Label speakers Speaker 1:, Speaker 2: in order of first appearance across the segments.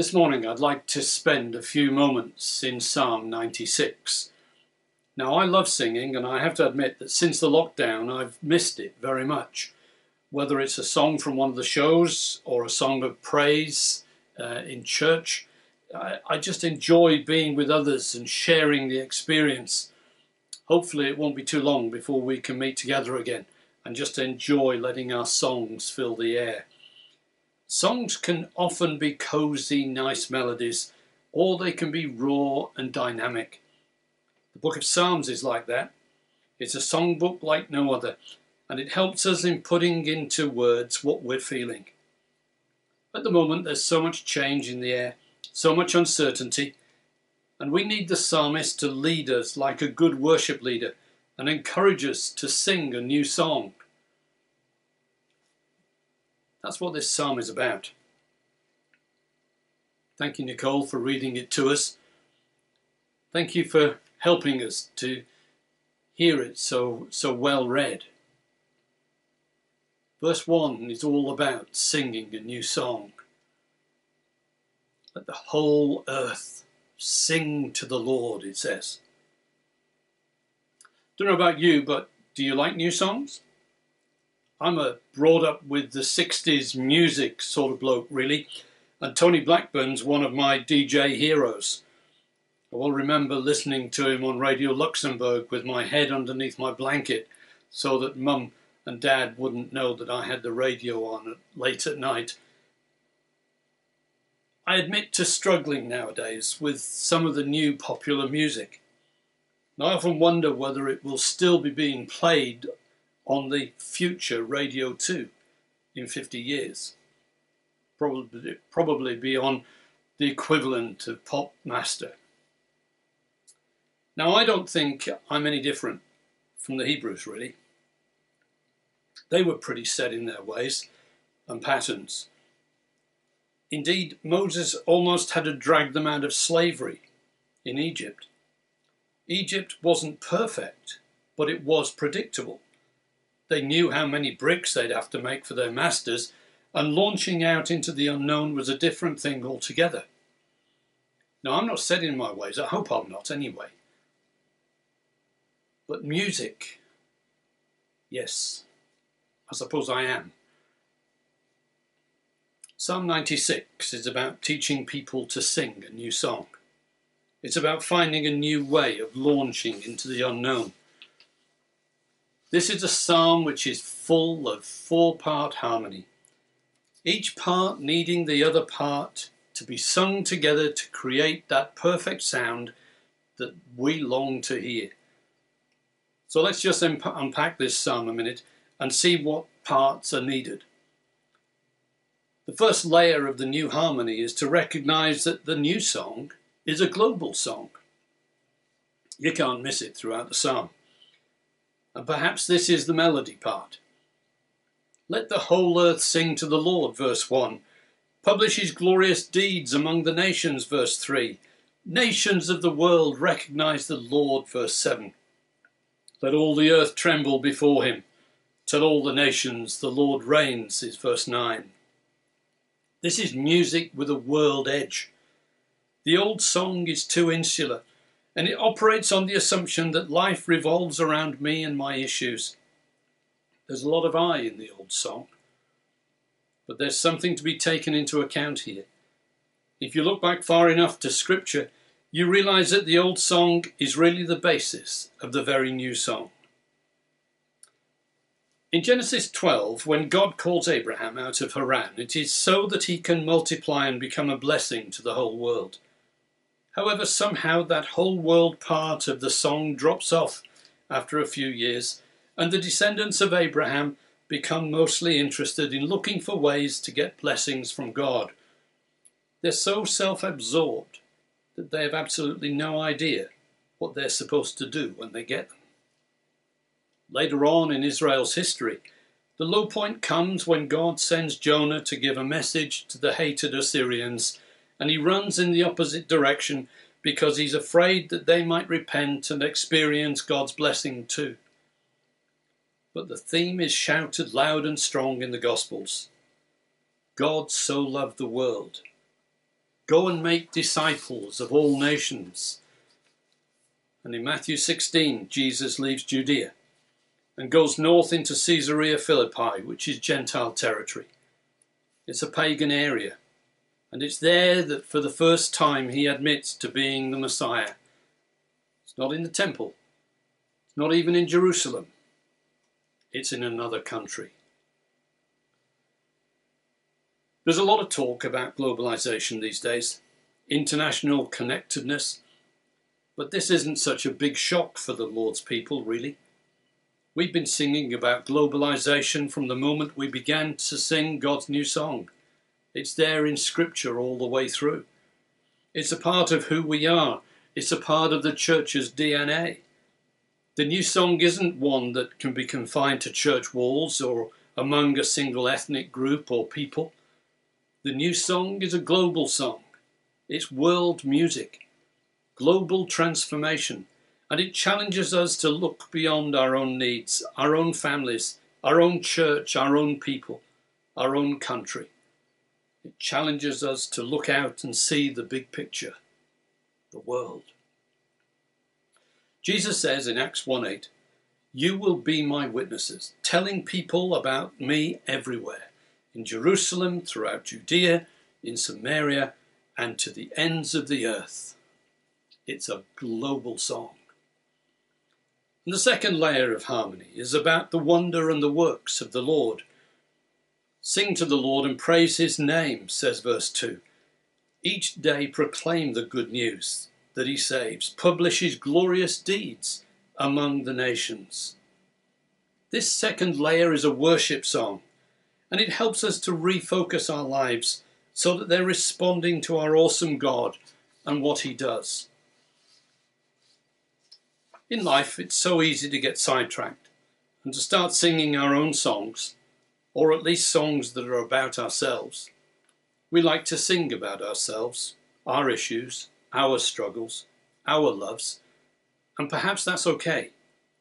Speaker 1: This morning I'd like to spend a few moments in Psalm 96. Now I love singing and I have to admit that since the lockdown I've missed it very much. Whether it's a song from one of the shows or a song of praise uh, in church, I, I just enjoy being with others and sharing the experience. Hopefully it won't be too long before we can meet together again and just enjoy letting our songs fill the air. Songs can often be cozy, nice melodies, or they can be raw and dynamic. The book of Psalms is like that. It's a songbook like no other, and it helps us in putting into words what we're feeling. At the moment, there's so much change in the air, so much uncertainty, and we need the psalmist to lead us like a good worship leader and encourage us to sing a new song. That's what this psalm is about. Thank you, Nicole, for reading it to us. Thank you for helping us to hear it so, so well read. Verse 1 is all about singing a new song. Let the whole earth sing to the Lord, it says. Don't know about you, but do you like new songs? I'm a brought up with the 60s music sort of bloke, really. And Tony Blackburn's one of my DJ heroes. I will remember listening to him on Radio Luxembourg with my head underneath my blanket so that mum and dad wouldn't know that I had the radio on late at night. I admit to struggling nowadays with some of the new popular music. I often wonder whether it will still be being played on the future Radio 2 in 50 years. Probably, probably be on the equivalent of Pop Master. Now, I don't think I'm any different from the Hebrews, really. They were pretty set in their ways and patterns. Indeed, Moses almost had to drag them out of slavery in Egypt. Egypt wasn't perfect, but it was predictable. They knew how many bricks they'd have to make for their masters, and launching out into the unknown was a different thing altogether. Now, I'm not set in my ways. I hope I'm not anyway. But music, yes, I suppose I am. Psalm 96 is about teaching people to sing a new song. It's about finding a new way of launching into the unknown. This is a psalm which is full of four part harmony, each part needing the other part to be sung together to create that perfect sound that we long to hear. So let's just unpack this psalm a minute and see what parts are needed. The first layer of the new harmony is to recognize that the new song is a global song. You can't miss it throughout the psalm and perhaps this is the melody part. Let the whole earth sing to the Lord, verse 1. Publish his glorious deeds among the nations, verse 3. Nations of the world recognize the Lord, verse 7. Let all the earth tremble before him. Tell all the nations the Lord reigns, is verse 9. This is music with a world edge. The old song is too insular and it operates on the assumption that life revolves around me and my issues. There's a lot of I in the old song, but there's something to be taken into account here. If you look back far enough to Scripture, you realize that the old song is really the basis of the very new song. In Genesis 12, when God calls Abraham out of Haran, it is so that he can multiply and become a blessing to the whole world. However, somehow that whole world part of the song drops off after a few years, and the descendants of Abraham become mostly interested in looking for ways to get blessings from God. They're so self absorbed that they have absolutely no idea what they're supposed to do when they get them. Later on in Israel's history, the low point comes when God sends Jonah to give a message to the hated Assyrians and he runs in the opposite direction because he's afraid that they might repent and experience God's blessing too. But the theme is shouted loud and strong in the Gospels God so loved the world. Go and make disciples of all nations. And in Matthew 16, Jesus leaves Judea and goes north into Caesarea Philippi, which is Gentile territory. It's a pagan area, and it's there that for the first time he admits to being the Messiah. It's not in the temple, it's not even in Jerusalem, it's in another country. There's a lot of talk about globalization these days, international connectedness, but this isn't such a big shock for the Lord's people, really. We've been singing about globalization from the moment we began to sing God's new song. It's there in Scripture all the way through. It's a part of who we are, it's a part of the church's DNA. The new song isn't one that can be confined to church walls or among a single ethnic group or people. The new song is a global song. It's world music, global transformation, and it challenges us to look beyond our own needs, our own families, our own church, our own people, our own country. It challenges us to look out and see the big picture, the world. Jesus says in Acts 1 8, You will be my witnesses, telling people about me everywhere in Jerusalem, throughout Judea, in Samaria, and to the ends of the earth. It's a global song. And the second layer of harmony is about the wonder and the works of the Lord. Sing to the Lord and praise his name, says verse 2. Each day proclaim the good news that he saves, publish his glorious deeds among the nations. This second layer is a worship song and it helps us to refocus our lives so that they're responding to our awesome God and what He does. In life, it's so easy to get sidetracked and to start singing our own songs, or at least songs that are about ourselves. We like to sing about ourselves, our issues, our struggles, our loves, and perhaps that's okay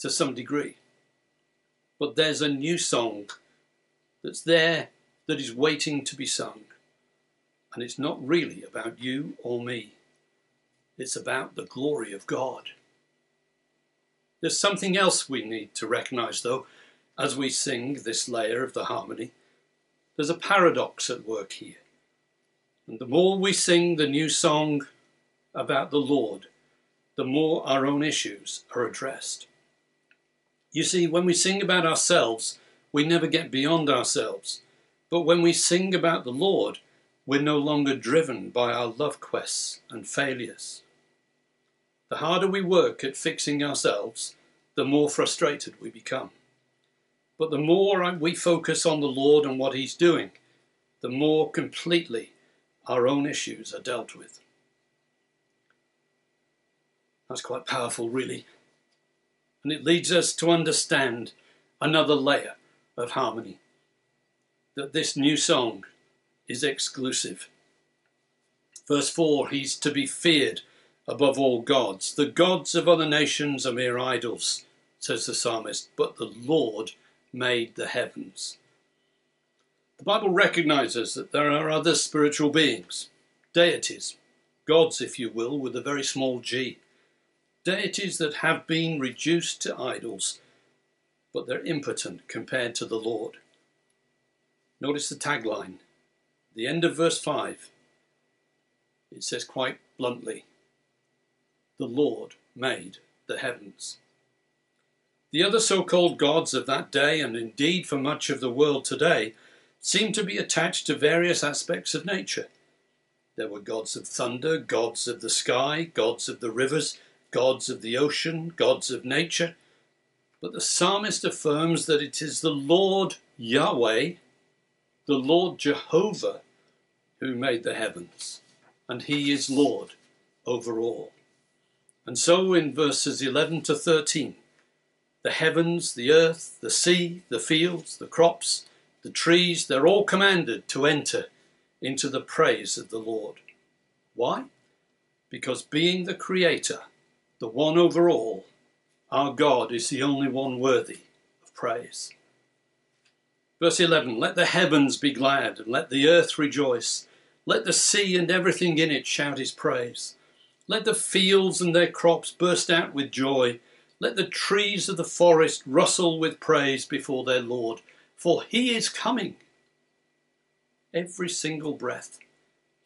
Speaker 1: to some degree. But there's a new song that's there that is waiting to be sung. And it's not really about you or me, it's about the glory of God. There's something else we need to recognize, though, as we sing this layer of the harmony. There's a paradox at work here. And the more we sing the new song about the Lord, the more our own issues are addressed. You see, when we sing about ourselves, we never get beyond ourselves. But when we sing about the Lord, we're no longer driven by our love quests and failures. The harder we work at fixing ourselves, the more frustrated we become. But the more we focus on the Lord and what He's doing, the more completely our own issues are dealt with. That's quite powerful, really. And it leads us to understand another layer of harmony. That this new song is exclusive. Verse 4 He's to be feared above all gods. The gods of other nations are mere idols, says the psalmist, but the Lord made the heavens. The Bible recognizes that there are other spiritual beings, deities, gods, if you will, with a very small g, deities that have been reduced to idols but they're impotent compared to the Lord. Notice the tagline, the end of verse 5. It says quite bluntly, The Lord made the heavens. The other so called gods of that day, and indeed for much of the world today, seem to be attached to various aspects of nature. There were gods of thunder, gods of the sky, gods of the rivers, gods of the ocean, gods of nature, but the psalmist affirms that it is the Lord Yahweh, the Lord Jehovah, who made the heavens, and he is Lord over all. And so in verses 11 to 13, the heavens, the earth, the sea, the fields, the crops, the trees, they're all commanded to enter into the praise of the Lord. Why? Because being the Creator, the one over all, our God is the only one worthy of praise. Verse 11 Let the heavens be glad, and let the earth rejoice. Let the sea and everything in it shout his praise. Let the fields and their crops burst out with joy. Let the trees of the forest rustle with praise before their Lord, for he is coming. Every single breath.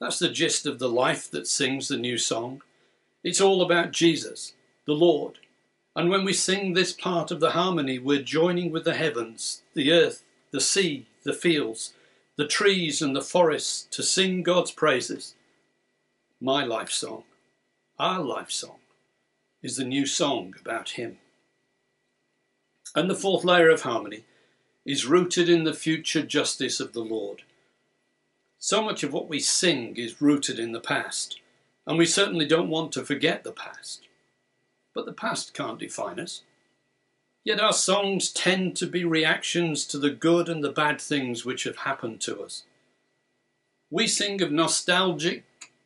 Speaker 1: That's the gist of the life that sings the new song. It's all about Jesus, the Lord. And when we sing this part of the harmony, we're joining with the heavens, the earth, the sea, the fields, the trees, and the forests to sing God's praises. My life song, our life song, is the new song about Him. And the fourth layer of harmony is rooted in the future justice of the Lord. So much of what we sing is rooted in the past, and we certainly don't want to forget the past. But the past can't define us. Yet our songs tend to be reactions to the good and the bad things which have happened to us. We sing of nostalgic,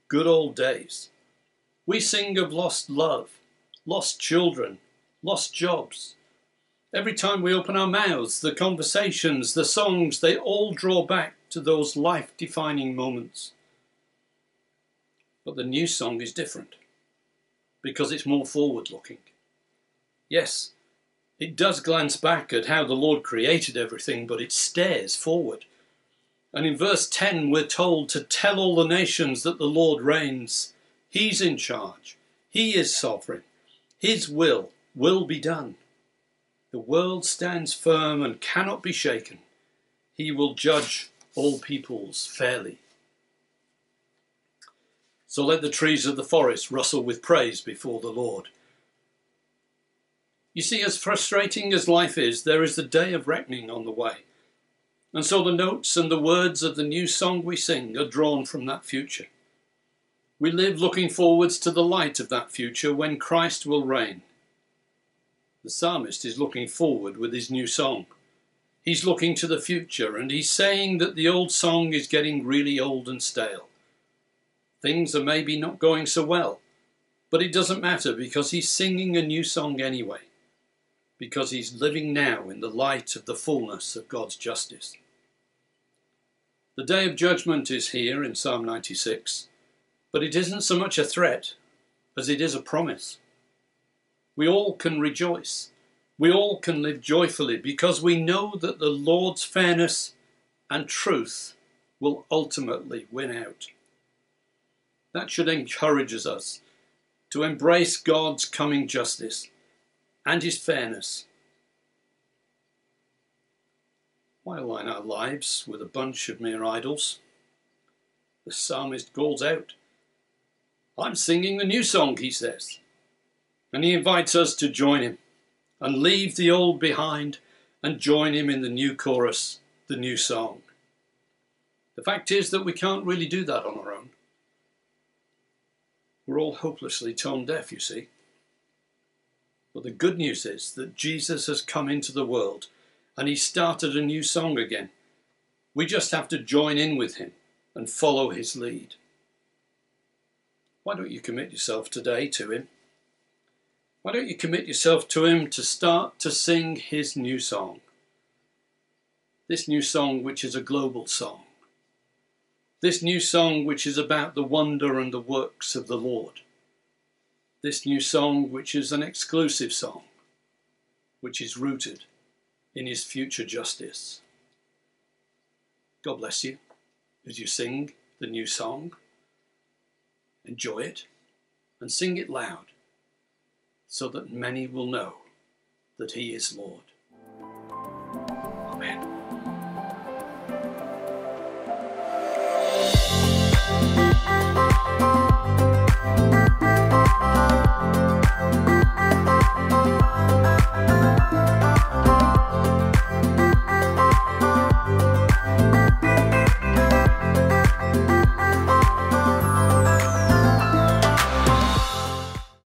Speaker 1: good old days. We sing of lost love, lost children, lost jobs. Every time we open our mouths, the conversations, the songs, they all draw back to those life defining moments. But the new song is different because it's more forward looking. Yes, it does glance back at how the Lord created everything, but it stares forward. And in verse 10, we're told to tell all the nations that the Lord reigns. He's in charge. He is sovereign. His will will be done. The world stands firm and cannot be shaken. He will judge all peoples fairly. So let the trees of the forest rustle with praise before the Lord. You see, as frustrating as life is, there is the day of reckoning on the way. And so the notes and the words of the new song we sing are drawn from that future. We live looking forwards to the light of that future when Christ will reign. The psalmist is looking forward with his new song. He's looking to the future and he's saying that the old song is getting really old and stale. Things are maybe not going so well, but it doesn't matter because he's singing a new song anyway because he's living now in the light of the fullness of God's justice. The day of judgment is here in Psalm 96, but it isn't so much a threat as it is a promise. We all can rejoice. We all can live joyfully because we know that the Lord's fairness and truth will ultimately win out. That should encourage us to embrace God's coming justice and his fairness. Why align our lives with a bunch of mere idols? The psalmist calls out, I'm singing the new song, he says. And he invites us to join him and leave the old behind and join him in the new chorus, the new song. The fact is that we can't really do that on our own. We're all hopelessly tone deaf, you see. But the good news is that Jesus has come into the world and he started a new song again. We just have to join in with him and follow his lead. Why don't you commit yourself today to him? Why don't you commit yourself to him to start to sing his new song? This new song, which is a global song. This new song, which is about the wonder and the works of the Lord this new song, which is an exclusive song, which is rooted in his future justice. God bless you as you sing the new song enjoy it, and sing it loud, so that many will know that He is Lord. Amen.